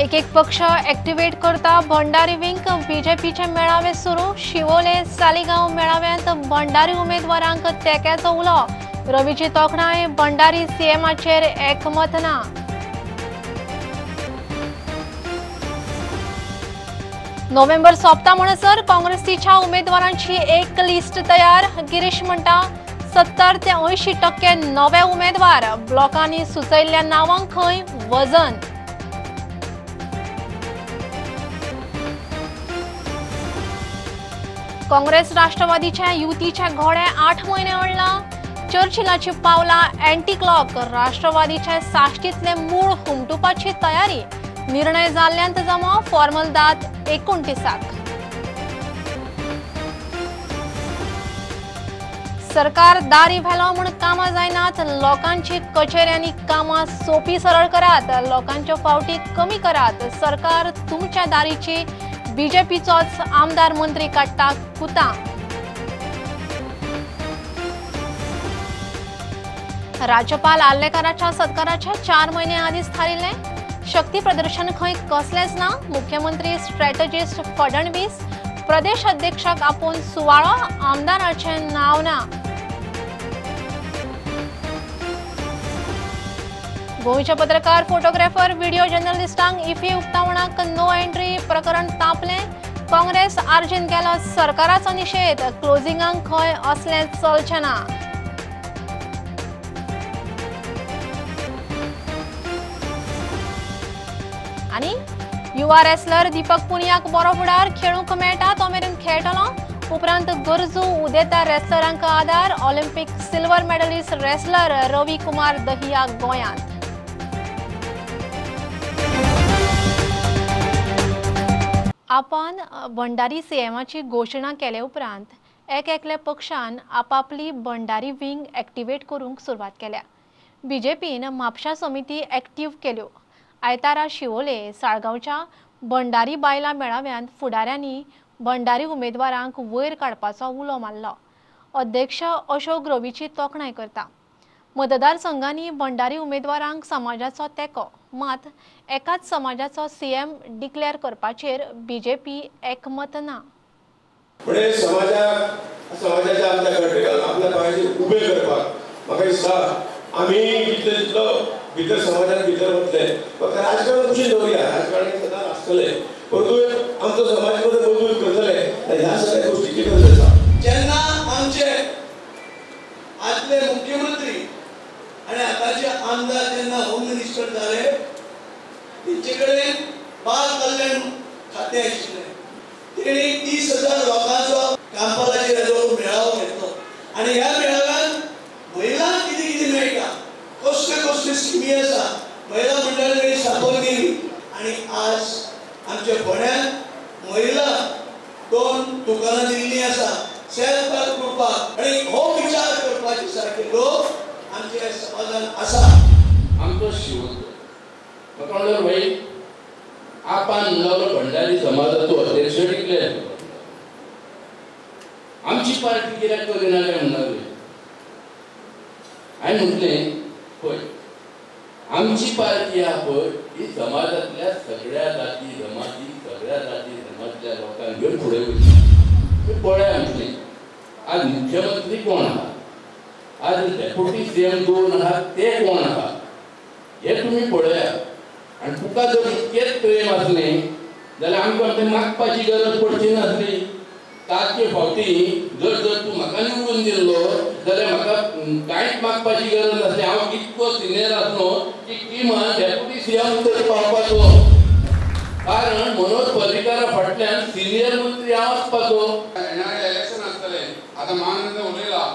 एक एक पक्ष ऍक्टिव्हेट करता. भंडारी विंग बीजेपीचे मेळावे सुरू. शिवोले सालिगांव मेळाव्यांत भंडारी उमेदवारांक तेक्याचो उलो रवीची तोखणाय भंडारी सीएमाचेर एकमत ना नोव्हेंबर सोंपता म्हणसर काँग्रेसीच्या उमेदवारांची एक लिस्ट तयार. गिरीश म्हणटा सत्तर ते अंयशीं टक्के नवे उमेदवार. ब्लॉकांनी सुचयल्ल्या नावांक खंय वजन. काँग्रेस राष्ट्रवादीच्या युतीचे घोडे आठ म्हयने अडला चर्चिलाची पावला अँटी क्लॉक राष्ट्रवादीच्या साश्टीतले मूळ हुमटुपाची तयारी. निर्णय जाल्ल्यांत जमो फॉर्मल दात एकोणतीसाक सरकार दारी व्हेलो म्हूण कामां जायनात लोकांची कचेऱ्यांनी कामां सोपी सरळ करात. लोकांच्यो फावटी कमी करात. सरकार तुमच्या दारीची बीजेपीचोच आमदार मंत्री काडटा कुतां. राज्यपाल आल्लेकाराच्या सत्काराचे चार महिने आदींच थारिल्ले. शक्ती प्रदर्शन खंय कसलेच ना मुख्यमंत्री स्ट्रॅटजिस्ट फडणवीस प्रदेश अध्यक्षाक आपूण सुवाळो आमदाराचे नाव ना. गोंयचे पत्रकार फोटोग्राफर व्हिडिओ जर्नलिस्टांक इफी उक्तावणाक नो एंट्री प्रकरण तापले. काँग्रेस आर्जीन केलो सरकाराचो निषेध. क्लोजिंगांक खंय असले चलचे ना आनी युवा रेसलर दीपक पुनियाक बरो फुडार खेळूंक मेळटा तो मेरेन खेळटलो. उपरांत गरजू उदेता रेसलरांक आदार Olympic silver medallist wrestler Ravi Kumar Dahiya गोंयांत. आपण भंडारी सीएमाची घोशणा केले उपरांत एक एकल्या पक्षान आपापली भंडारी विंग ॲक्टिवेट करूंक सुरवात केल्या. बी जेपीन म्हापशा समिती ऍक्टिव्ह केल्यो. आयतारा शिवोले साळगांवच्या भंडारी बायलां मेळाव्यांत फुडाऱ्यांनी भंडारी उमेदवारांक वयर काडपाचो उलो मारलो. अध्यक्ष अशोक रवीची तोखणाय करता. मतदारसंघांनी भंडारी उमेदवारांक समाजाचो तेंको मात एकाच समाजाचो सीएम डिक्लेअर करपाचेर बीजेपी एकमत ना. पण समाजाक समाजाच्या आमच्या घटकांक आपल्या पांयाचेर उबे करपाक म्हाका दिसता आमी जितले जितलो भितर समाजान भितर वतले फक्त राजकारण कुशीन दवरया राजकारण सदांच आसतले परंतु आमचो समाजमध्ये मजबूत करतले ह्या सगळ्या गोष्टीची गरज आसा जेन्ना आमचे आदले मुख्यमंत्री आणि आताचे आमदार जेन्ना होम झाले तेंचे कडेन बाल कल्याण खातें आशिल्लें तेणी तीस हजार लोकांचो कामपालाचेर हेजो मेळावो घेतलो. आनी ह्या मेळाव्यान महिलांक कितें कितें मेळटा कसल्यो कसल्यो स्किमी आसा महिला मंडळांनी स्थापन केली. आनी आज आमच्या फोंड्यान महिला दोन दुकानां दिल्लीं आसा सेल्फ हेल्प ग्रुपाक आनी हो विचार करपाचे सारखे लोक आमच्या समाजान आसा आमचो शिव म्हाका होईल. आपण नवरो भंडारी समाजाचो अध्यक्ष टिकले आमची पार्टी कित्याक करिना काय म्हणणारे हांवें म्हटलें पळय आमची पार्टी आहा पळय ही समाजातल्या सगळ्या जाती जमाती सगळ्या जाती जमातल्या लोकांक घेवन फुडें वयता पळया म्हटलें आज मुख्यमंत्री कोण आहा आज डेप्युटी सीएम दोन आहात? ते कोण आहात? हे तुम्ही पळया आणि तुका जर इतकेच प्रेम असले जाल्यार आमकां तें मागपाची गरज पडची नासली ताचे फावटी जर जर तूं म्हाका निवडून दिल्लो जाल्यार म्हाका कांयच मागपाची गरज नासली हांव इतको सिनियर आसलो की किमान डेप्युटी सीएम तर पावपाचो कारण मनोज पर्रीकारा फाटल्यान सिनियर मंत्री हांव आसपाचो येणारे इलेक्शन आसतले आतां महानंद उलयला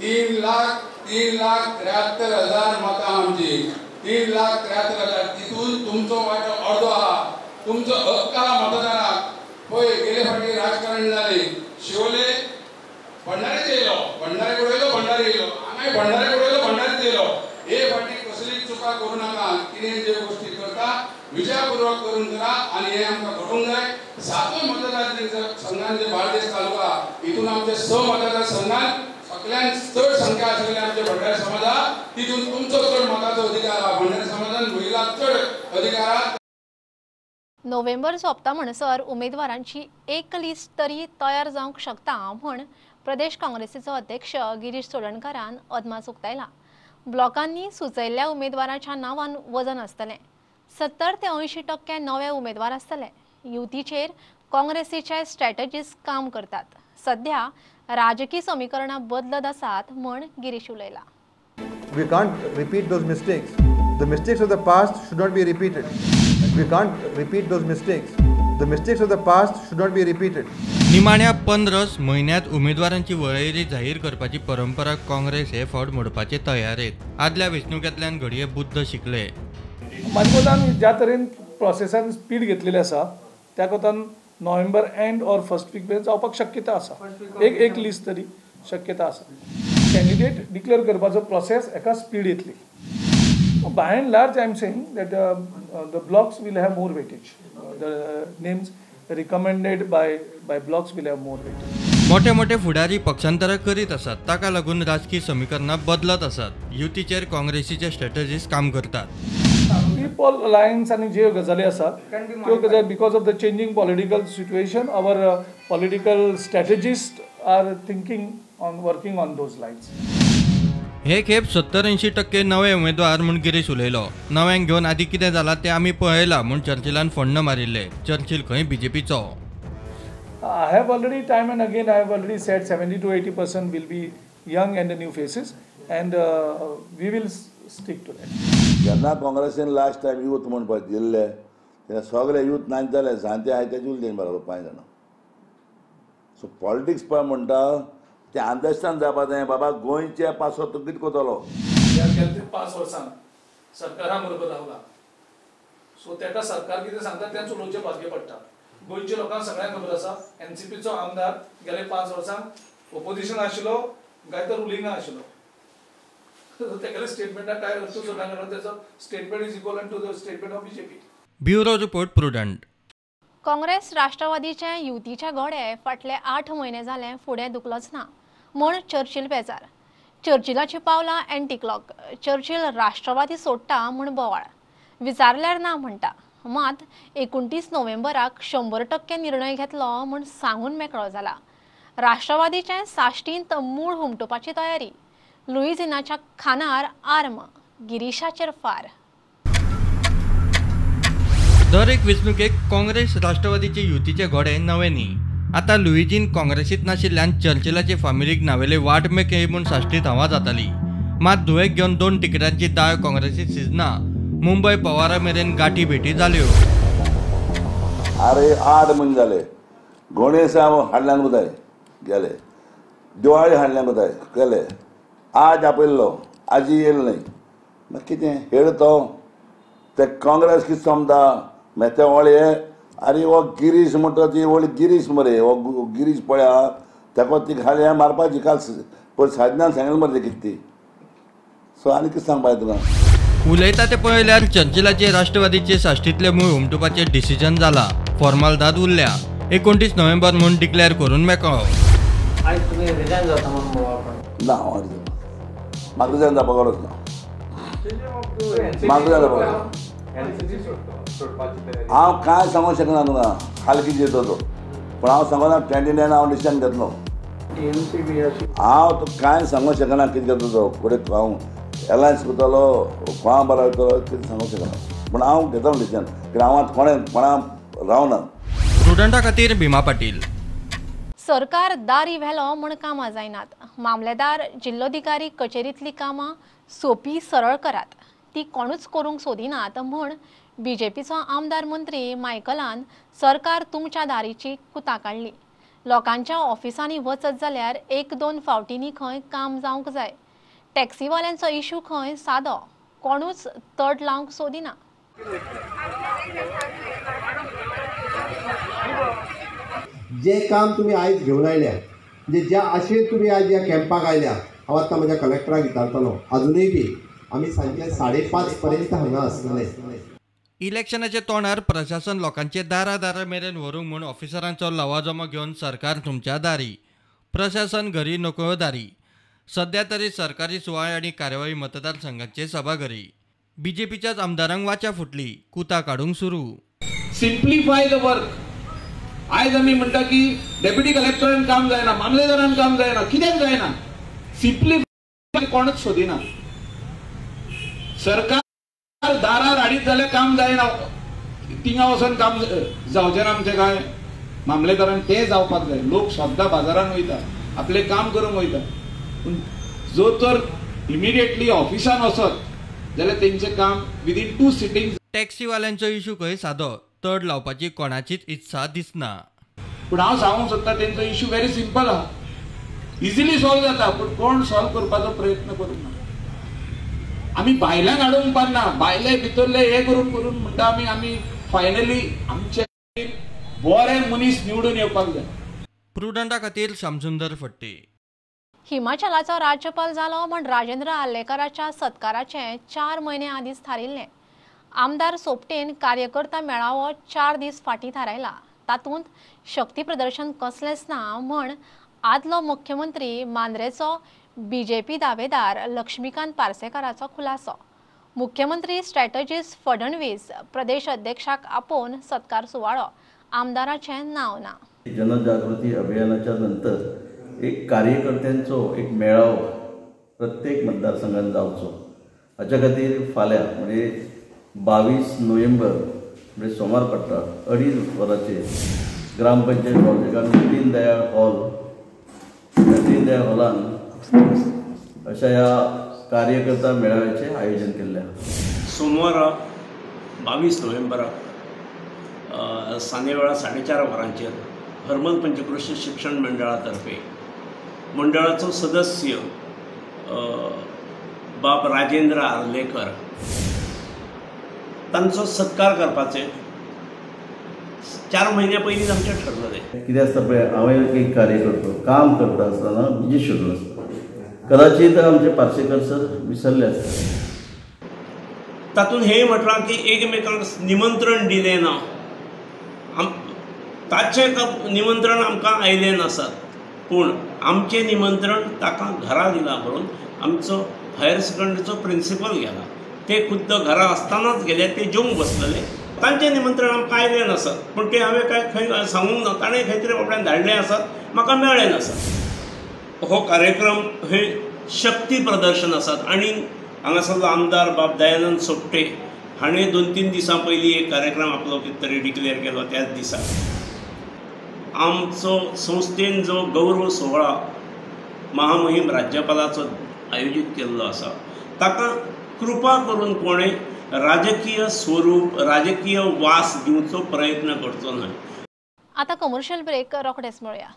तीन लाख तीन लाख त्र्याहत्तर हजार मतां आमची. तीन लाख त्र्याहत्तर हजार. तितून तुमचो वाटो अर्दो आहा तुमचो हक्क आहा मतदाराक पळय गेले फाटी राजकारण जाले शिवोले भंडारीच येयलो भंडारी उडयलो भंडारी येयलो हांगाय भंडारी उडयलो भंडारीच येयलो हे फाटी कसली चुका करूं नाका. कितें ज्यो गोष्टी करता विजयापूर्वक करून करा आणि हे आमकां घडोवंक जाय. सातूय मतदार संघान जे बाळदेस तालुका. हितून आमचे स मतदार संघान सगळ्यान चड संख्या आशिल्ल्या आमच्या भंडारी समाजात तितून तुमचो चड मताचो अधिकार आहा भंडारी समाजान महिला चड अधिकारात नोव्हेंबर सोंपता म्हणसर उमेदवारांची एक लिस्ट तरी तयार जावंक शकता म्हण प्रदेश काँग्रेसीचो अध्यक्ष गिरीश चोडणकरान अदमास उक्तायला ब्लॉकांनी सुचयल्ल्या उमेदवाराच्या नांवान वजन आसतलें सत्तर ते अंयशीं टक्के नवे उमेदवार आसतले युतीचेर काँग्रेसीचे स्ट्रॅटजीस काम करतात. सध्या राजकीय समीकरणां बदलत आसात म्हण Girish उलयला We can't repeat those mistakes. The mistakes of the past should not be repeated. We can't repeat those mistakes. The mistakes of the past should not be repeated. निमाण्या पंदरस म्हयन्यांत उमेदवारांची वळेरी जाहीर करपाची परंपरा काँग्रेस हे फावट मोडपाचे तयारेत आदल्या वेंचणुकेंतल्यान घडये बुद्ध शिकले म्हाज्या कोतान ज्या तरेन प्रोसेसान स्पीड घेतलेली आसा त्या कोतान November end or first week मेरेन जावपाक शक्यता आसा एक एक लिस्ट तरी शक्यता आसा कॅन्डिडेट डिक्लेअर करपाचो प्रोसेस एका स्पीड येतली. By and large I am saying that the blocks will have more weightage the names recommended by by blocks will have more weightage मोठे मोठे फुडारी पक्षांतरां करीत आसात ताका लागून राजकीय समीकरणां बदलत आसात युतीचेर काँग्रेसीचे स्ट्रॅटजिस्ट काम करतात. पीपल अलायन्स आनी ज्यो गजाली आसात त्यो गजाली because of the changing political situation our political strategist are thinking on working on those lines हे खेप सत्तर ऐंशी टक्के नवे उमेदवार म्हूण गिरीश उलयलो नव्यांक घेवन आदी कितें जालां तें आमी पळयलां म्हूण चर्चिलान फोण्ण मारिल्ले. चर्चिल खंय बीजेपीचो? Time and again, I have already said 70 to 80 percent will be young and the new faces, and uh, we will s- stick to that. जेन्ना काँग्रेसीन लास्ट टायम यूथ म्हूण पळय दिल्ले तेन्ना सगळे यूथ नाच जाले सांते आयत्याचे उरले बरोबर पांच जाणां. सो पॉलिटिक्स पळय म्हणटा ते अंडरस्टँड जावपा जाय बाबा गोंयचे पासो तूं कितें कोतलो. पांच वर्सां सरकारा बरोबर रावला सो तेका सरकार कितें सांगता तेंच उलोवचें भाजगे पडटा गोंयच्या लोकांक सगळ्यांक खबर आसा एनसीपीचो आमदार गेले पांच वर्सांक ओपोजिशन आशिल्लो काय तर रुलिंगा आशिल्लो काय करता तेजो statement is equal to the statement of BJP bureau report Prudent. Congress राष्ट्रवादीचे युतीचे घोडे फाटले आठ म्हयने जाले फुडें दुखलोच ना. म्हूण चर्चिल बेजार. चर्चिलाची पावलां अँटिक्लॉक चर्चिल राष्ट्रवादी सोडटा म्हूण बोवाळ. विचारल्यार ना म्हणटा मात एकुणतीस नोव्हेंबराक शंबर टक्के निर्णय घेतलो म्हूण सांगून मेकळो जाला. राष्ट्रवादीचे साश्टींत मूळ हुमटोवपाची तयारी. लुईझिनाच्या खानार आर्म गिरीशाचेर फार. दर एक वेंचणुकेक काँग्रेस राष्ट्रवादीचे युतीचे घोडे नवे न्ही आतां लुईजीन काँग्रेसीत नाशिल्ल्यान चर्चिलाचे फामिलीक नावेले वाट मेके म्हूण साश्टीत हवा जाताली. मात धुवेक घेवन दोन तिकेटांची दाळ काँग्रेसीत शिजना. मुंबय पवारा मेरेन गाठी भेटी जाल्यो. आरे आठ म्हयने जाले. गणेश हाडल्यान कोताय गेले. दिवाळी हाडल्यान कोताय गेले. आज आपयल्लो आजी येयलो न्हय मागीर कितें हेळ तो ते काँग्रेस कितें समता मागीर ते वळे आरे हो गिरीश म्हणटा ती व्हडली गिरीश मरे हो गिरीश पळया. तेका ती खाली मारपाची काल पय साधनान सांगलें मरे ते कितें ती. सो आनी कितें सांगपाक तुका उलयता ते पळयल्यार चर्चिलाचे राष्ट्रवादीचे साश्टीतले मूळ हुमटोवपाचे डिसिजन जाला फॉर्मालदाद उरल्या. एकोणतीस नोव्हेंबर म्हूण डिक्लेअर करून मेकळो आयज तुमी रिजायन जाता म्हणून बोवाळ ना हांव रिजायन म्हाका रिजायन जावपाक गरज ना. म्हाका रिजायन जावपाक हांव कांय सांगूंक शकना तुका खालकी जेतो तो. पूण हांव सांगना ट्वेंटी नायन हांव डिसिजन घेतलो. हांव तुका कांय सांगूंक शकना कितें घेतलो तो. फुडें हांव एलायन्स करतलो कोणा बरो वयतलो कितें सांगूंक शकना पूण हांव घेतलो डिसिजन कित्याक हांव आतां कोणें कोणा रावना स्टुडंटा खातीर भीमा पाटील. सरकार दारी व्हेलो म्हूण कामां जायनात मामलेदार जिल्लोधिकारी कचेरींतलीं कामां सोंपी सरळ करात. ती कोणूच करूंक सोदिनात म्हूण पीचो आमदार मंत्री मायकलान सरकार तुमच्या दारीची कुता काडली लोकांच्या ऑफिसांनी वचत जाल्यार एक दोन फावटींनी खंय काम जावंक जाय. टॅक्सीवाल्यांचो इशू खंय सादो कोणूच तड लावंक सोदिना. जे काम तुम्ही आयज घेवन आयल्या म्हणजे ज्या आशेन तुम्ही आज ह्या कॅम्पाक आयल्या हांव आतां म्हज्या कलेक्टराक विचारतलो अजुनूय बी आमी सांजचे साडे पांच पर्यंत हांगा आसतले इलेक्शनाच्या तोंडार प्रशासन लोकांचे दारा दारा मेरेन व्हरूंक म्हूण ऑफिसरांचो लवाजमो घेवन सरकार तुमच्या दारी. प्रशासन घरी नोकळो दारी. सध्या तरी सरकारी सुवाळे आनी कार्यवाही मतदारसंघांचे सभाघरी. बीजेपीच्याच आमदारांक वाचा फुटली कुता काडूंक सुरू. सिम्प्लिफाय द वर्क आयज आमी म्हणटा की डेप्युटी कलेक्टरान काम जायना मामलेदारान काम जायना कित्याक जायना? सिंपली म्हणजे कोणच सोदिना सरकार दारार हाडीत जाल्यार काम जायना. तिंगा वचोन काम जावचें ना आमचें काय? मामलेदारान तें जावपाक जाय. लोक सद्दां बाजारान वयता आपलें काम करूंक वयता. पूण जो तर इमिडिएटली ऑफिसान वचत जाल्यार तेंचें काम विदीन टू सिटींग टॅक्सीवाल्यांचो इशू खंय सादो? तड लावपाची कोणाचीच इत्सा दिसना. पूण हांव सांगूंक सोदता तेंचो इशू व्हेरी सिंपल आहा इजिली सॉल्व जाता पूण कोण सॉल्व करपाचो प्रयत्न करूंक ना. आमी भायल्यांक हाडूंक पारना. भायले भितरले हे करून करून म्हणटा आमी आमी फायनली आमचे बरे मनीस निवडून येवपाक जाय. प्रुडंटा खातीर शामसुंदर फडते हिमाचलाचो राज्यपाल जालो म्हण राजेंद्र आर्लेकराच्या सत्काराचें चार म्हयने आदींच थारिल्लें. आमदार सोपटेन कार्यकर्ता मेळावो चार दीस फाटीं थारायला. तातूंत शक्ती प्रदर्शन कसलेंच ना म्हण आदलो मुख्यमंत्री मांद्रेचो बीजेपी दावेदार लक्ष्मीकांत पार्सेकाराचो खुलासो. मुख्यमंत्री स्ट्रॅटजिस्ट फडणवीस प्रदेश अध्यक्षाक आपोवन सत्कार सुवाळो. आमदाराचें नांव ना. जनजागृती अभियानाच्या नंतर एक कार्यकर्त्यांचो एक मेळावो प्रत्येक मतदारसंघात जावचो. हाच्या खातीर फाल्यां म्हणजे बावीस नोव्हेंबर म्हणजे सोमार पडटा अडीच वरांचेर ग्रामपंचायत हॉल जेका दीनदयाळ दयाळ हॉल. त्या दीनदयाळ हॉलान अशा ह्या कार्यकर्ता मेळाव्याचें आयोजन केल्लें आहा. सोमवारा बावीस नोव्हेंबराक अ, सांजेवेळा साडेचार वरांचेर हरमल पंचक्रोशी शिक्षण मंडळा तर्फे मंडळाचो सदस्य बाब राजेंद्र आर्लेकर तांचो सत्कार करपाचें चार म्हयन्या पयलींच आमचें ठरलेलें कितें आसता पळय हांवें एक कार्य करतो. काम करता आसतना बिजी शेड्यूल आसता कदाचित आमचे पार्सेकर सर विसरले आसता तातूंत हें म्हटलां की एकमेकांक निमंत्रण दिलें ना. आम ताचें निमंत्रण आमकां आयलें नासत. पूण आमचें निमंत्रण ताका घरा दिलां म्हणून आमचो हायर सेकंडरीचो प्रिंसिपल गेला. ते खुद्द घरा आसतनाच गेले ते जेवंक बसलेले. तांचें निमंत्रण आमकां आयलें नासत. पूण तें हांवें कांय खंय सांगूंक ना ताणें खंय तरी बाबड्यान धाडलें आसत म्हाका मेळ्ळें नासत? हो कार्यक्रम हे शक्ती प्रदर्शन आसात आनी हांगासरलो आमदार बाब दयानंद सोपटे हाणें दोन तीन दिसां पयलीं एक कार्यक्रम आपलो कितें तरी डिक्लेअर केलो त्याच दिसा आमचो संस्थेन जो गौरव सोहळा महामहीम राज्यपालाचो आयोजीत केल्लो आसा ताका कृपा करून कोणें राजकीय स्वरूप राजकीय वास दिवचो प्रयत्न करचो न्हय आतां कमर्शियल ब्रेक रोखडेच मेळया.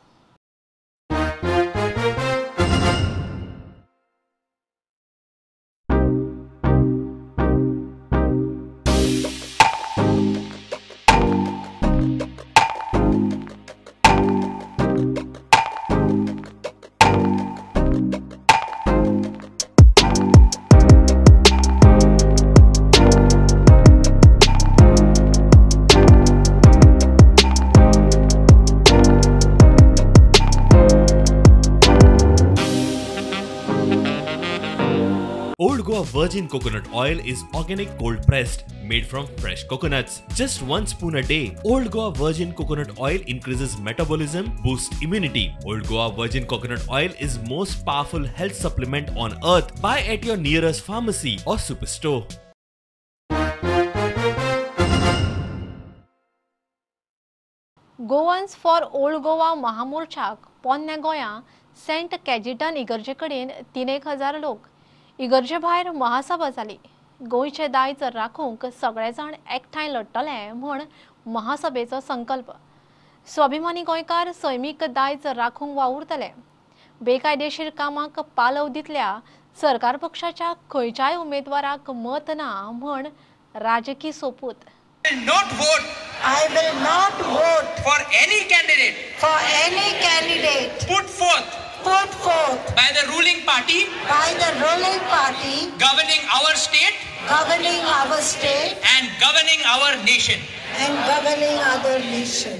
Old Goa Virgin Coconut Oil is organic cold pressed, made from fresh coconuts. Just one spoon a day. Old Goa Virgin Coconut Oil increases metabolism, boosts immunity. Old Goa Virgin Coconut Oil is most powerful health supplement on earth. Buy at your nearest pharmacy or superstore. Goans for old Goa महामोर्चाक पोन्न्या गोंया saint Cajetan इगर्जे कडेन तीन एक हजार लोक इगर्जे भायर महासभा जाली गोंयचे दायज राखूंक सगळे जाण एकठांय लडटले म्हूण महासभेचो संकल्प स्वाभिमानी गोंयकार सैमीक दायज राखूंक वावुरतले बेकायदेशीर कामाक पालव दितल्या सरकार पक्षाच्या खंयच्याय उमेदवाराक मत ना म्हण राजकी सोपूत not vote. I will not vote for any candidate. For any candidate. Put forth. Put forth. By the ruling party. By the ruling party. Governing our state. Governing our state. And governing our nation. And governing other nation.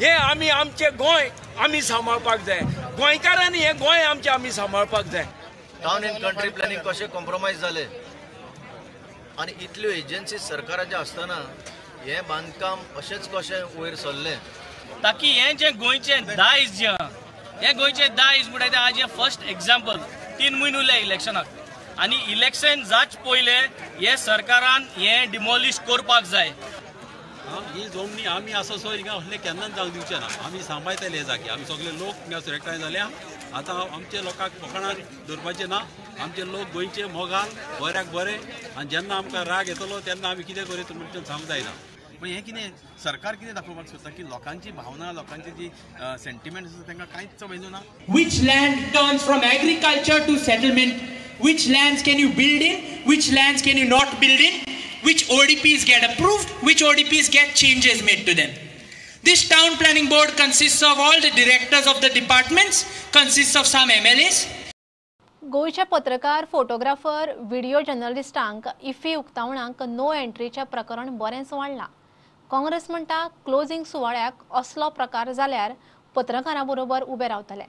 हे आमी आमचे गोंय आमी सांबाळपाक जाय गोंयकारांनी हे गोंय आमचे आमी सांबाळपाक जाय टावन इन कंट्री प्लॅनिंग कशें कॉम्प्रोमायज जाले आनी इतल्यो एजन्सी सरकाराच्या आसतना हें बांदकाम अशेंच कशें वयर सरलें ताकी हें जें गोंयचें दायज जें आहा, हें गोयचे दायज म्हणटा तें आज हे फर्स्ट एक्झाम्पल तीन म्हयन उरले इलेक्शनाक आनी इलेक्शन जाच पयले हे सरकारान हें डिमॉलिश करपाक जाय. ही जमनी आमी आसो सो हिंगा असले केन्नाच जावंक दिवचे ना. आमी सांबाळटले हे जागे. आमी सगळे लोक हिंगा एकठांय जाल्या आतां आमच्या लोकांक फकाणां दवरपाचे ना. आमचे लोक गोंयचे मोगान बऱ्याक बरे. आनी जेन्ना आमकां राग येतलो तेन्ना आमी कितें करीत म्हणून सांग जायना पण हें कितें सरकार कितें दाखोवपाक सोदता की लोकांची भावना लोकांची जी सेंटिमेंट आसा तांकां कांयच समजूं ना Which land turns from agriculture to settlement? Which lands can you build in? Which lands can you not build in? Which ODPs get approved? Which ODPs get changes made to them? This town planning board consists of all the directors of the departments, consists of some MLAs, गोंयचे पत्रकार photographer video जर्नलिस्टांक इफ्फी उक्तावणाक no एंट्रीचें प्रकरण बरेंच वाडलां काँग्रेस म्हणटा closing सुवाळ्याक असलो प्रकार जाल्यार पत्रकारां बरोबर उबे रावतले.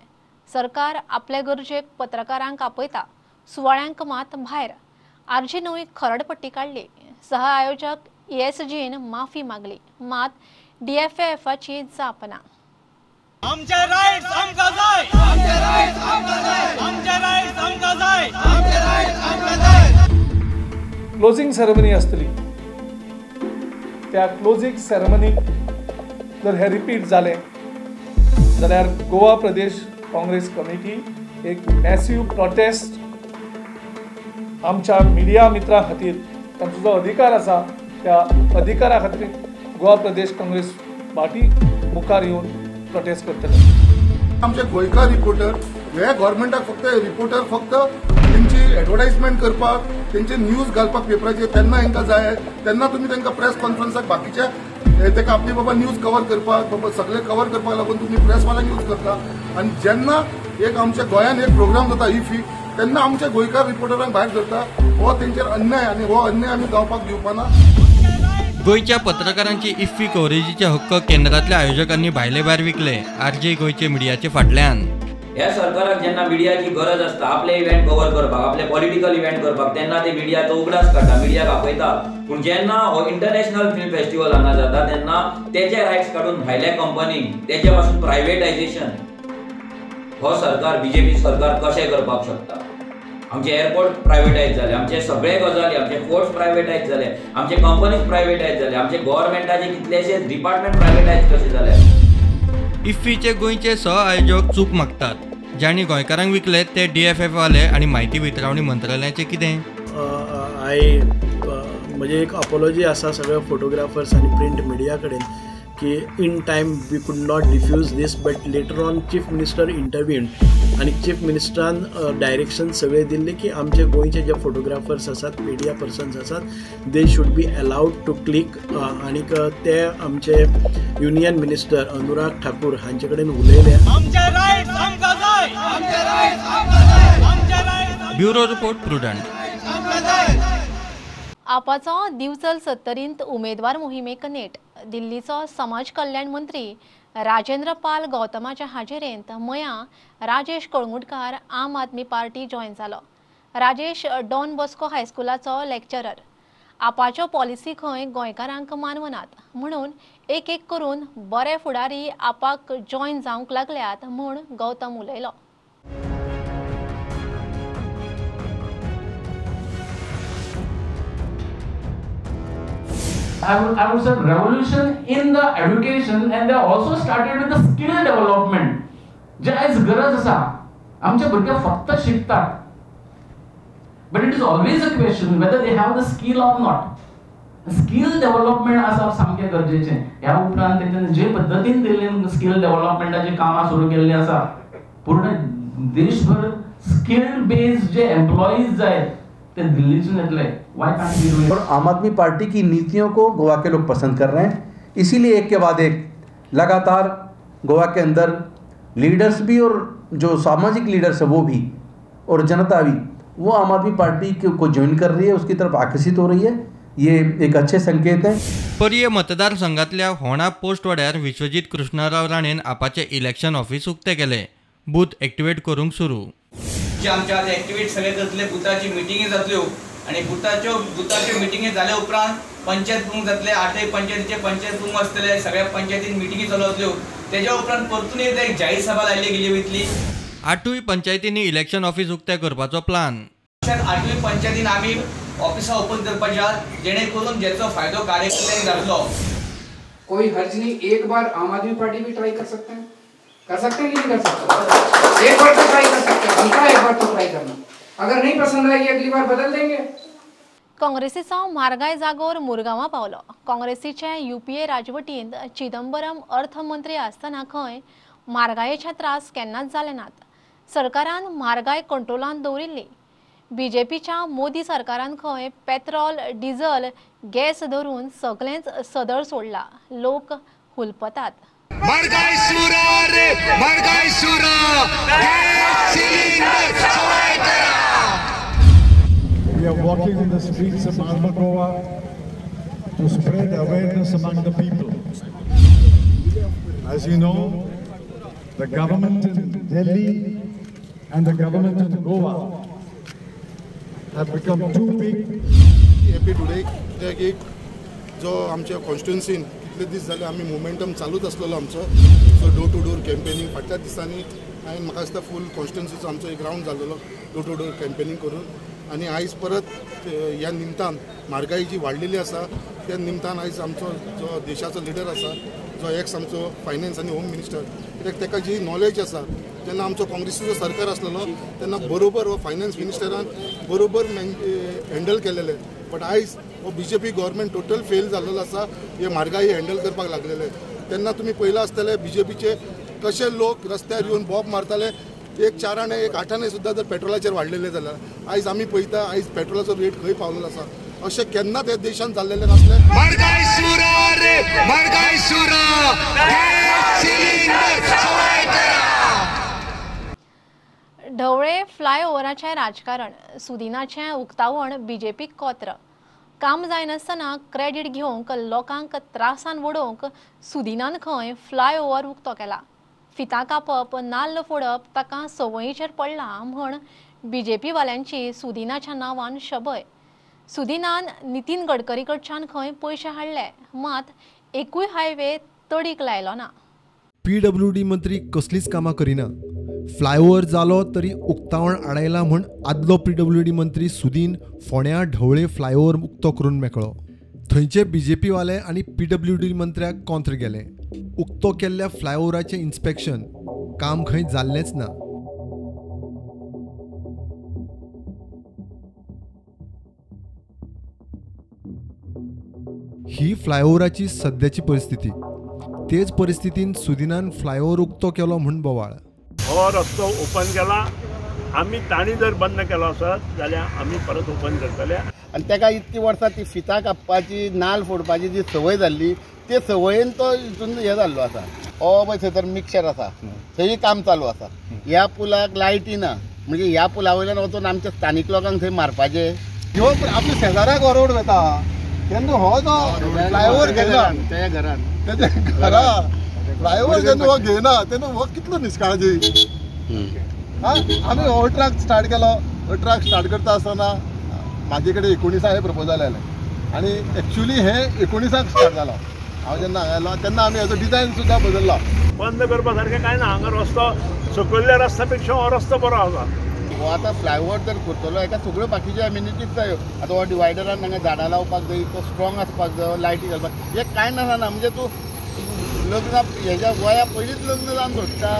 सरकार आपले गरजेक पत्रकारांक आपयता सुवाळ्यांक मात भायर. आरजी नवी खरडपट्टी काडली सह आयोजक ईएसजीन माफी मागली. मात डीएफएफाची जाप ना आमचे राईट्स आमकां जाय! आमचे राईट्स आमकां जाय! आमचे राईट्स आमकां जाय! आमचे राईट्स आमकां जाय! क्लोजिंग सेरेमनी आसतली त्या क्लोजिंग सेरेमनीक जर हे रिपीट जालें जाल्यार गोवा प्रदेश काँग्रेस कमिटी एक मॅसिव्ह प्रोटेस्ट आमच्या मिडिया मित्रां खातीर तांचो जो अधिकार आसा त्या अधिकारा खातीर गोवा प्रदेश काँग्रेस पार्टी मुखार येवन प्रोटेस्ट करतले. आमचे गोंयकार रिपोर्टर हे गोवोरमेंटाक फक्त रिपोर्टर फक्त तेंची एडवर्टायजमेंट करपाक तेंचे न्यूज घालपाक पेपराचेर तेन्ना हांकां जाय तेन्ना तुमी तेंकां प्रेस कॉन्फरन्साक बाकीच्या तेका आपली बाबा न्यूज कवर करपाक बाबा सगळे कवर करपाक लागून तुमी प्रेसवाल्यांक यूज करता. आनी जेन्ना एक आमच्या गोंयांत एक प्रोग्राम जाता इफी तेन्ना आमच्या गोंयकार रिपोर्टरांक भायर धरता. हो तेंचेर अन्याय आनी हो अन्याय आमी जावपाक दिवपाना गोंयच्या पत्रकारांची इफ्फी कव्हरेजीचे हक्क केंद्रातल्या आयोजकांनी भायले भायर विकले आरजे गोंयचे मिडियाचे फाटल्यान. ह्या सरकाराक जेन्ना मिडियाची गरज आसता आपले इव्हेंट कव्हर करपाक आपले पॉलिटिकल इव्हेंट करपाक तेन्ना ते मिडियाचो उगडास काडटा मिडियाक आपयता पूण जेन्ना हो इंटरनॅशनल फिल्म फेस्टिवल हांगा जाता तेन्ना तेचे रायट्स काडून भायल्या कंपनीक तेचे पासून प्रायव्हेटायझेशन हो सरकार बीजेपी सरकार कशें करपाक शकता? आमचे एअरपोर्ट प्रायवेटायज जाले आमचे सगळे गजाली आमचे फोर्ट्स प्रायवेटायज जाले आमचे कंपनीज प्रायवेटायज जाले आमचे गव्हर्मेंटाचे कितलेशेच डिपार्टमेंट प्रायवेटायज कशे जाले इफ्फीचे गोंयचे स आयोजक चूक मागतात. ज्यांनी गोंयकारांक विकले ते डी एफ एफ वाले आणि माहिती वितरावणी मंत्रालयाचे कितें? आय म्हणजे एक अपोलॉजी आसा सगळ्या फोटोग्राफर्स आनी प्रिंट मिडिया कडेन. की in time we could not diffuse this but later on chief minister इंटरव्यून आनी चीफ मिनिस्टरान डायरेक्शन सगळे दिल्ले की आमचे गोंयचे जे फोटोग्राफर्स आसात मिडिया पर्सन्स आसात they should be allowed to click आनीक ते आमचे युनियन मिनिस्टर अनुराग ठाकूर हांचे कडेन उलयले ब्युरो रिपोर्ट प्रुडंट. आपाचो दिवचल सत्तरींत उमेदवार मोहिमेक नेट. दिल्लीचो समाज कल्याण मंत्री राजेंद्र पाल गौतमाच्या हाजेरेंत मया राजेश कळंगुटकार आम आदमी पार्टी जॉयन जालो राजेश डॉन बॉस्को हायस्कुलाचो लेक्चरर. आपाच्यो पॉलिसी खंय गोंयकारांक मानवनात. म्हणून एक एक करून बरे फुडारी आपाक जॉयन जावंक लागल्यात म्हूण गौतम उलयलो. I would, I would say revolution in the education and they also started with the skill development. जे आयज गरज आसा आमचे भुरगे फक्त शिकतात. But it is always a question whether they have the skill or not skill development आसा सामकें गरजेचें ह्या उपरांत तेंच्यानी जे पद्दतीन दिल्लीन स्किल डेव्हलपमेंटाची कामां सुरू केल्लीं आसा पूर्ण देशभर स्किल्ड बेस्ड जे एम्प्लॉईज जाय और आम आदमी पार्टी की नीतियों को गोवा के लोग पसंद कर रहे हैं। इसीलिए एक के बाद एक लगातार गोवा के अंदर लीडर्स भी और जो सामाजिक लीडर्स है वो भी और जनता भी वो आम आदमी पार्टी को ज्वाइन कर रही है उसकी तरफ़ आकर्षित हो रही है। ये एक अच्छे संकेत हैं। पर्ये मतदारसंघातल्या होणा पोस्ट वाड्यार विश्वजीत कृष्णराव राणेन आपाचे इलेक्शन ऑफ़िस उक्ते केले। बूथ एक्टिवेट करूंक सुरू। जे आमचे आज ऍक्टिव्हेट सगळे जातले बुथाची मिटिंगी जातल्यो आनी बुथाच्यो बुथाच्यो मिटिंगी जाल्या उपरांत पंचायत प्रमुख जातले आठय पंचायतीचे पंचायत प्रमुख आसतले सगळ्या पंचायतीन मिटिंगी चलवतल्यो तेज्या उपरांत परतून एकदा एक जाहीर सभा लायली गेली वयतली आठूय पंचायतींनी इलेक्शन ऑफिस उक्तें करपाचो प्लान आठवी पंचायतीन आमी ऑफिसां ओपन करपाची आहात जेणे करून जेचो फायदो कार्यकर्त्यांनी जातलो कोई हर्ज नहीं एक बार आम आदमी पार्टी भी ट्राई कर सकते हैं। कर सकते हैं कि नहीं कर सकते? एक बार तो ट्राई कर सकते हैं। हल्का एक बार तो ट्राई करना। अगर नहीं पसंद आएगी अगली बार बदल देंगे। काँग्रेसीचो मारगाय जागोर मुरगांवां पावलो। काँग्रेसीचे युपीए राजवटींत चिदंबरम अर्थमंत्री आसतना खंय मारगायेचे त्रास केन्नाच जाले नात. सरकारान मारगाय कंट्रोलांत दवरिल्ली बीजेपीच्या मोदी सरकारान खंय पेट्रोल डिझल गॅस धरून सगळेंच सदळ सोडला. लोक हुलपतात. मारगाय सुरा रे मारगाय सुरा गॅस सिलिंडर सवाय करा We are walking in the streets of Almagoa to spread awareness among the people. As you know, the government in Delhi and the government in Goa have become too big. Happy today कित्याक एक जो आमच्या कॉन्स्टिट्युन्सीन कितले दीस जाले आमी momentum चालूच आसलेलो आमचो. So door to door campaigning फाटल्या दिसांनी. हांवें म्हाका दिसता फूल कॉन्स्टिट्युन्सीचो आमचो एक रावंड जाल्लो डोर टू डोर कॅम्पेनींग करून. आनी आयज परत ह्या निमतान म्हारगाय जी वाडलेली आसा त्या निमतान आयज आमचो जो देशाचो लिडर आसा जो एक्स आमचो फायनान्स आनी होम मिनिस्टर कित्याक ताका जी नॉलेज आसा जेन्ना आमचो काँग्रेसीचो सरकार आसलेलो तेन्ना बरोबर हो फायनान्स मिनिस्टरान बरोबर हँडल केलेले बट आयज B J P government total fail जाल्लो आसा हे म्हारगाय हँडल करपाक लागलेले तेन्ना तुमी पयला आसतले बी जे पीचे कशे लोक रस्त्यार येवन बॉब मारताले एक चाराणे एक आठाणे सुद्दां जर पेट्रोलाचेर वाडलेले जाल्यार आयज आमी पळयता आयज पेट्रोलाचो रेट खंय पावलेलो आसा अशें केन्नाच ह्या देशान जाल्लेलें नासलें? मारगाय सुरा रे! मारगाय सुरा! गॅस सिलिंडर सवाय करा! ढवळे फ्लायओव्हराचें राजकारण सुदिनाचें उक्तावण बीजेपीक कोत्र काम जायनासतना क्रेडिट घेवंक लोकांक त्रासान वडोवंक सुदिनान खंय फ्लायओव्हर उक्तो केला. फितां कापप नाल्ल फोडप ताका संवयीचेर पडला म्हण बी जे पी वाल्यांची सुदिनाच्या नांवान शबय. सुदिनान नितीन गडकरी कडच्यान खंय पयशे हाडले मात एकूय हायवे तडीक लायलो ना. पी डब्ल्यू डी मंत्री कसलीच कामां करिना. फ्लायओव्हर जालो तरी उक्तावण आडायला म्हूण आदलो पी डब्ल्यू डी मंत्री सुदीन फोण्या ढवळे फ्लायओव्हर उक्तो करून मेकळो. थंयचे बी जे पीवाले आनी पी डब्ल्यू डी मंत्र्याक कोंत्र गेले. उक्तो केल्ल्या फ्लायओव्हराचें इन्स्पेक्शन काम खंय जाल्लेंच ना. ही फ्लायओव्हराची सद्याची परिस्थिती. तेच परिस्थितीन सुदिनान फ्लायओव्हर उक्तो केलो म्हूण बोवाळ. हो रस्तो ओपन केला. आमी ताणी जर बंद केलो आसत जाल्यार आमी परत ओपन करतले आनी ताका इतकीं वर्सां ती फितां कापपाची नाल्ल फोडपाची जी संवय जाल्ली ते संवयेन तो हितून हे जाल्लो आसा हो पळय थंय तर मिक्सर आसा थंय काम चालू आसा ह्या पुलाक लायटी ना म्हणजे ह्या पुला वयल्यान वचून आमच्या स्थानीक लोकांक थंय मारपाचे. ह्यो आपल्या शेजाऱ्याक हो रोड वता तेन्ना हो जो फ्लायओव्हर त्या घरान तेच्या घरा फ्लायओव्हर जेन्ना हो घेना तेन्ना हो कितलो निश्काळजी हा? आमी हो ट्रक स्टार्ट केलो. हो ट्रक स्टार्ट करता आसतना म्हाजे कडेन एकोणिसा हे प्रपोजल आयले आनी एक्चुली हे एकोणिसाक स्टार्ट जालो हांव जेन्ना हांगा आयलो तेन्ना आमी हेजो डिजायन सुद्दां बदलला. बंद करपा सारकें कांय ना हांगा रस्तो सकयल्ल्या रस्त्या पेक्षा हो रस्तो बरो आसा हो आतां फ्लायओव्हर जर करतलो हेका सगळ्यो बाकीच्यो एम्युनिटीज जायो आतां हो डिवायडरान हांगा झाडां लावपाक जाय तो स्ट्रॉंग आसपाक जायो लायटी घालपाक हे कांय नासना म्हणजे तूं लग्ना हेज्या गोंया पयलींच लग्न जावन सोडटा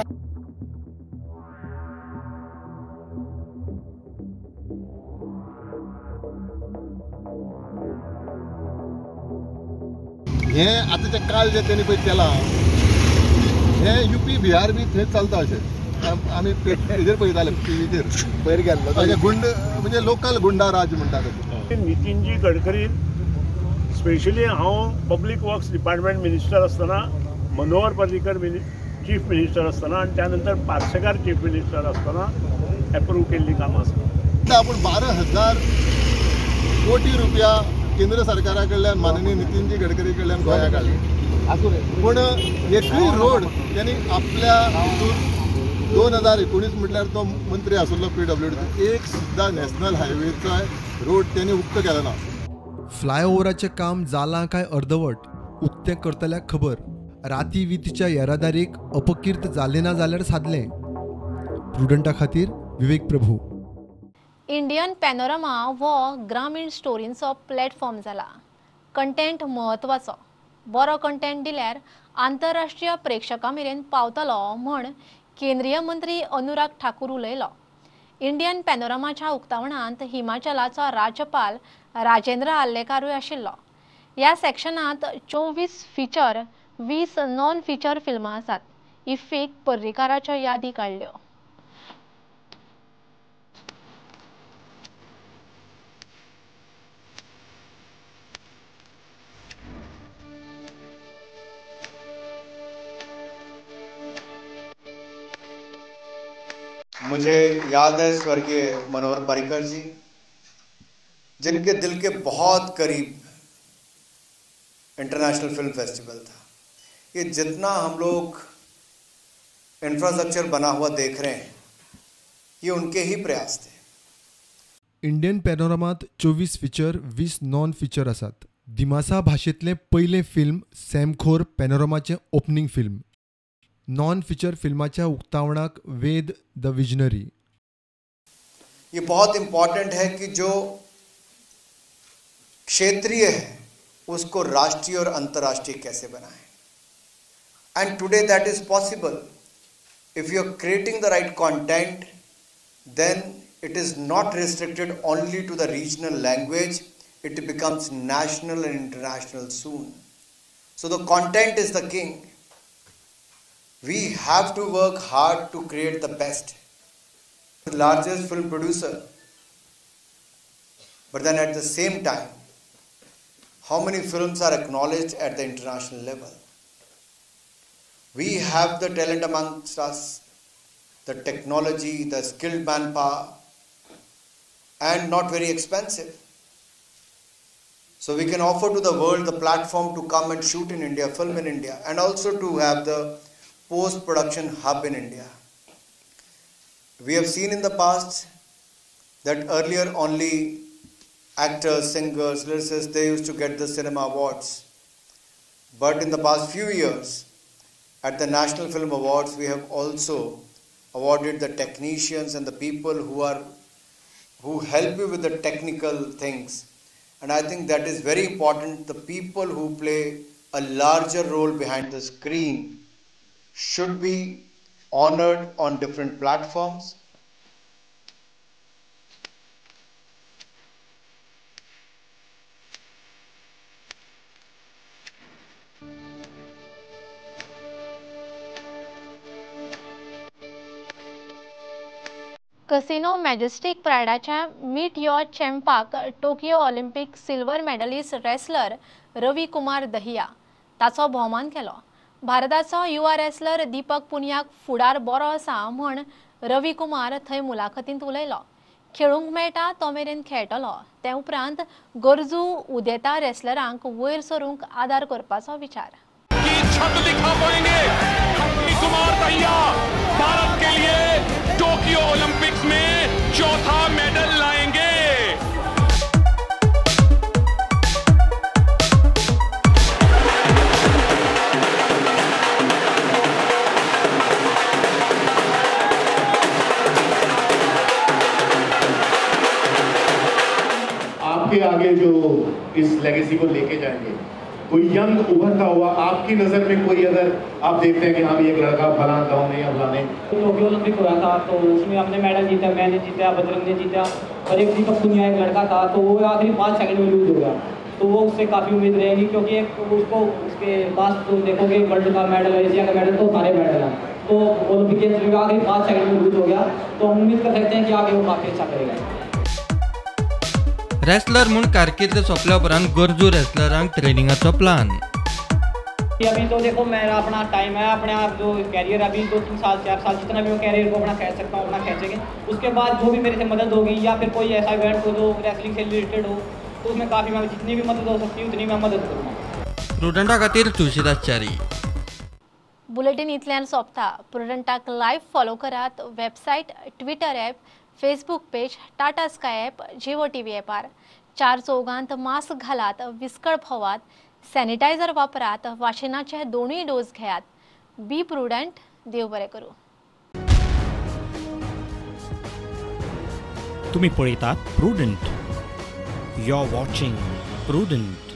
हे आतांचे काल जे तेणी पळय केला हे युपी बिहार बी थंय चलता अशें आम- हेजेर पळयताले टिवीचेर पयर गेल्लो गुंड म्हणजे लोकल गुंडा राज म्हणटा नितीनजी गडकरी स्पेशली हांव पब्लीक वर्क्स डिपार्टमेंट मिनिस्टर आसतना मनोहर पर्रीकर मिनि चीफ मिनिस्टर आसतना आनी त्या नंतर पार्सेकार चीफ मिनिस्टर आसतना एप्रूव केल्ली कामां आसा आपण बारा हजार कोटी रुपया केंद्र सरकारा कडल्यान माननीय नितीनजी गडकरी कडल्यान गोंयाक हाडले पूण एकूय रोड त्यांनी आपल्या हितून दोन हजार एकोणीस म्हटल्यार तो मंत्री आशिल्लो पी डब्ल्यू डी एक सुद्दां नॅशनल हायवेचो रोड त्यांनी उक्त केलो ना फ्लायओव्हराचें काम जालां काय अर्दवट उक्तें करतल्याक खबर. राती वितीच्या येरादारीक अपकीर्त जाले ना जाल्यार सादलें प्रुडंटा खातीर विवेक प्रभू. इंडियन पॅनोरमा हो ग्रामीण स्टोरींचो प्लॅटफॉर्म जाला कंटेंट म्हत्वाचो. बरो कंटेंट दिल्यार आंतरराष्ट्रीय प्रेक्षकां मेरेन पावतलो म्हण केंद्रीय मंत्री अनुराग ठाकूर उलयलो. इंडियन पॅनोरमाच्या उक्तावणांत हिमाचलाचो राज्यपाल राजेंद्र आल्लेकारूय आशिल्लो. ह्या सॅक्शनांत चोवीस फिचर वीस नॉन फिचर फिल्मां आसात इफ्फीक पर्रीकाराच्यो यादी काडल्यो मुझे याद है स्वर्गीय मनोहर पर्रिकर जी, जिनके दिल के बहुत करीब इंटरनेशनल फ़िल्म फेस्टिवल था। ये जितना हम लोग इंफ्रास्ट्रक्चर बना हुआ देख रहे हैं ये उनके ही प्रयास थे। इंडियन पॅनोरमांत चोवीस फीचर वीस नॉन फीचर आसात दिमासा भाशेंतलें पयलें फ़िल्म सॅमखोर पॅनोरमाचें ओपनिंग फ़िल्म नॉन फिचर फिल्माच्या उक्तावणाक वेद द विजनरी ये बहुत इंपॉर्टेंट है कि जो क्षेत्रीय है उसको राष्ट्रीय और अंतर्राष्ट्रीय कैसे बनाएँ। And today that is possible. If you are creating the right content, then it is not restricted only to the regional language, it becomes national and international soon. So the content is the king. We have to work hard to create the best. The largest film producer. But then at the same time, how many films are acknowledged at the international level? We have the talent amongst us the technology the skilled manpower and not very expensive. So we can offer to the world the platform to come and shoot in India, film in India, and also to have the post production hub in India. We have seen in the past that earlier only actors, singers, lyricists, they used to get the cinema awards. But in the past few years, at the National Film Awards, we have also awarded the technicians and the people who are who help you with the technical things. And I think that is very important. The people who play a larger role behind the screen should be honored on different platforms. Casino majestic प्रायडाच्या meet यो चॅम्पाक Tokyo Olympic silver medallist wrestler Ravi Kumar Dahiya. ताचो भोवमान केलो. भारताचो युवा wrestler Deepak पुनियाक फुडार बरो आसा म्हण रवी कुमार थंय मुलाखतींत उलयलो. खेळूंक मेळटा तो मेरेन खेळटलो. ते उपरांत गरजू उदेता रेसलरांक वयर सरूंक आदार करपाचो विचार. दिखा कुमार भारत के लिए टोक्यो ओलंपिक्स में चौथा मेडल लाएँगे। आपके आगे जो इस लेगेसी को लेके जाएँगे कोई यंग उभरता हुआ आपकी नज़र में कोई अगर आप देखते हैं कि हाँ ये एक लड़का फलान गाँव में या फलाने टोक्यो ओलंपिक हुआ था तो उसमें हमने मेडल जीता, मैंने जीता बजरंग ने जीता, और एक दीपक पुनिया एक लड़का था तो वो आखिरी पाँच सेकंड में लूज हो गया। तो वो उससे काफ़ी उम्मीद रहेगी, क्योंकि एक उसको उसके पास तो देखोगे, वर्ल्ड का मेडल, एशिया का मेडल तो सारे मेडल हैं। तो ओलंपिक गेम्स में आखिरी पाँच सेकंड में लूज हो गया। तो हम उम्मीद कर सकते हैं कि आगे वो काफ़ी अच्छा करेगा। रेसलर म्हूण कारकीर्द सोंपल्या उपरांत गरजू रेसलरांक ट्रेनिंगाचो प्लान अभी तो देखो मेरा अपना टाइम है अपने आप जो कैरियर अभी दो तीन साल चार साल जितना भी मैं कैरियर को अपना खींच सकता हूँ अपना खींचेंगे। उसके बाद जो भी मेरे से मदद होगी या फिर कोई ऐसा इवेंट हो जो रेसलिंग से रिलेटेड हो तो उसमें काफ़ी मैं जितनी भी मदद हो सकती है उतनी मैं मदद करूँगा। खातीर तुळशीदास बुलेटिन इतल्यान सोंपता प्रुडंटाक लायव्ह फॉलो करात website Twitter app Facebook page Tata sky app Jio TV ॲपार चार चौगांत मास्क घालात विस्कळ फवात सॅनिटायझर वापरात वाशिनाचे दोनूय डोस घेयात. बी प्रुडंट देव बरें करूं. तुम्ही पळयतात Prudent you are watching Prudent